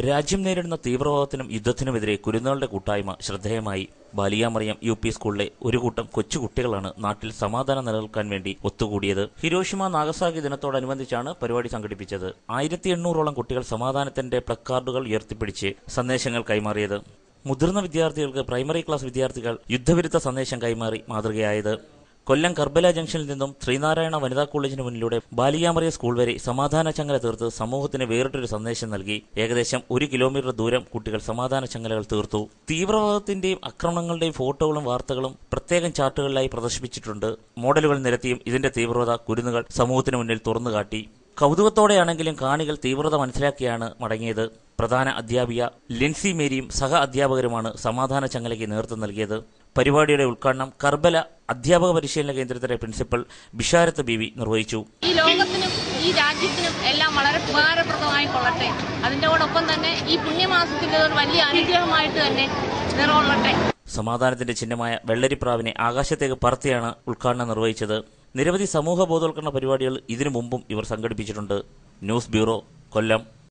രാജ്യം നേരിടുന്ന തീവ്രവാദത്തിനും യുദ്ധത്തിനുമെതിരെ കുരുന്നുകളുടെ കൂട്ടായ്മ ശ്രദ്ധേയമായി. ബാലിയാമറിയം യു പി സ്കൂളിലെ ഒരു കൂട്ടം കൊച്ചുകുട്ടികളാണ് നാട്ടിൽ സമാധാനം നിലനിൽക്കാൻ വേണ്ടി ഒത്തുകൂടിയത്. ഹിരോഷിമ നാഗസാക്കി ദിനത്തോടനുബന്ധിച്ചാണ് പരിപാടി സംഘടിപ്പിച്ചത്. ആയിരത്തി എണ്ണൂറോളം കുട്ടികൾ സമാധാനത്തിന്റെ പ്ലക്കാർഡുകൾ ഉയർത്തിപ്പിടിച്ച് സന്ദേശങ്ങൾ കൈമാറിയത്. മുതിർന്ന വിദ്യാർത്ഥികൾക്ക് പ്രൈമറി ക്ലാസ് വിദ്യാർത്ഥികൾ യുദ്ധവിരുദ്ധ സന്ദേശം കൈമാറി മാതൃകയായത്. കൊല്ലം കർബല ജംഗ്ഷനിൽ നിന്നും ശ്രീനാരായണ വനിതാ കോളേജിന് മുന്നിലൂടെ ബാലിയാമറിയ സ്കൂൾ വരെ സമാധാന ചങ്ങല തീർത്ത് സമൂഹത്തിന് വേറിട്ടൊരു സന്ദേശം നൽകി. ഏകദേശം ഒരു കിലോമീറ്റർ ദൂരം കുട്ടികൾ സമാധാന ചങ്ങലകൾ തീർത്തു. തീവ്രവാദത്തിന്റെയും ആക്രമണങ്ങളുടെയും ഫോട്ടോകളും വാർത്തകളും പ്രത്യേകം ചാർട്ടുകളിലായി പ്രദർശിപ്പിച്ചിട്ടുണ്ട്. മോഡലുകൾ നിരത്തിയും ഇതിന്റെ തീവ്രത കുരുന്നുകൾ സമൂഹത്തിന് മുന്നിൽ തുറന്നുകാട്ടി. കൗതുകത്തോടെയാണെങ്കിലും കാണികൾ തീവ്രത മനസ്സിലാക്കിയാണ് മടങ്ങിയത്. പ്രധാന അധ്യാപിക ലിൻസി മേരിയും സഹ അധ്യാപകരുമാണ് സമാധാന ചങ്ങലയ്ക്ക് നേതൃത്വം നൽകിയത്. പരിപാടിയുടെ ഉദ്ഘാടനം കർബല അധ്യാപക പരിശീലന കേന്ദ്രത്തിലെ പ്രിൻസിപ്പൽ ബിഷാരത്ത് ബീവി നിർവഹിച്ചു. ഈ ലോകത്തിനും ഈ രാജ്യത്തിനും എല്ലാം വളരെ ഉപകാരപ്രദമായി കൊള്ളട്ടെ. അതിന്റെയോടൊപ്പം തന്നെ ഈ പുണ്യമാസത്തിന്റെ ഒരു വലിയ അനുഗ്രഹമായിട്ട് തന്നെ നിറകൊള്ളട്ടെ. സമാധാനത്തിന്റെ ചിഹ്നമായ വെള്ളരിപ്രാവിനെ ആകാശത്തേക്ക് പറത്തിയാണ് ഉദ്ഘാടനം നിർവഹിച്ചത്. നിരവധി സമൂഹ ബോധവൽക്കരണ പരിപാടികൾ ഇതിനു മുമ്പും ഇവർ സംഘടിപ്പിച്ചിട്ടുണ്ട്. News bureau Kollam.